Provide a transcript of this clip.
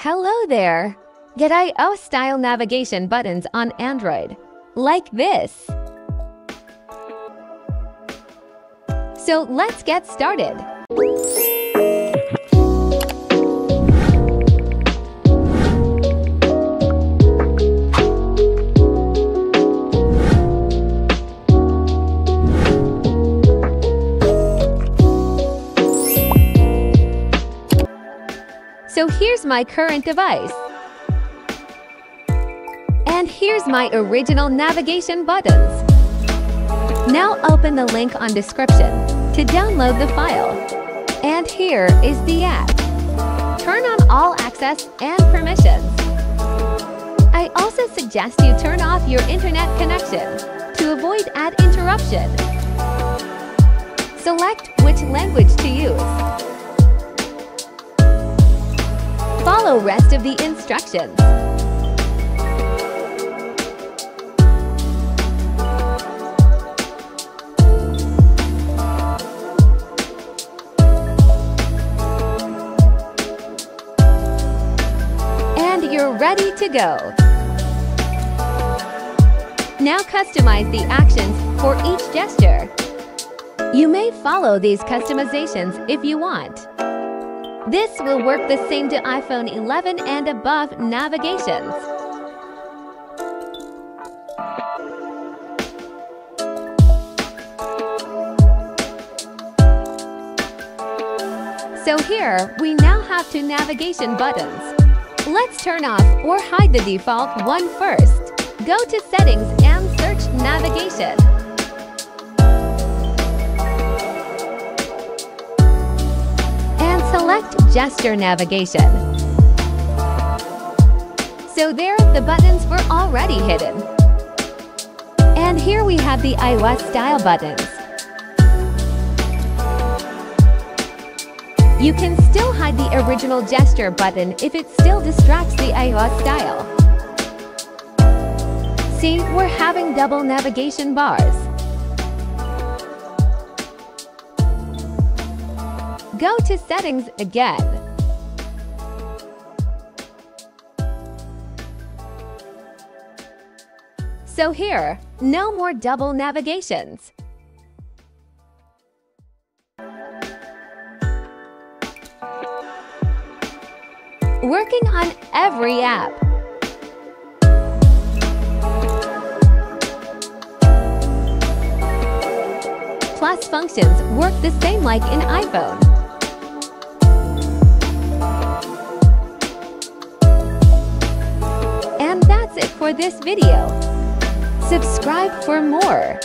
Hello there! Get iOS style navigation buttons on Android, like this. So let's get started. So here's my current device. And here's my original navigation buttons. Now open the link on description to download the file. And here is the app. Turn on all access and permissions. I also suggest you turn off your internet connection to avoid ad interruption. Select which language to use. Follow rest of the instructions. And you're ready to go. Now customize the actions for each gesture. You may follow these customizations if you want. This will work the same to iPhone 11 and above navigations. So here, we now have two navigation buttons. Let's turn off or hide the default one first. Go to Settings and search Navigation. Gesture Navigation. So there, the buttons were already hidden. And here we have the iOS style buttons. You can still hide the original gesture button if it still distracts the iOS style. See, we're having double navigation bars. Go to Settings again. So here, no more double navigations. Working on every app. Plus functions work the same like in iPhone. For this video. Subscribe for more.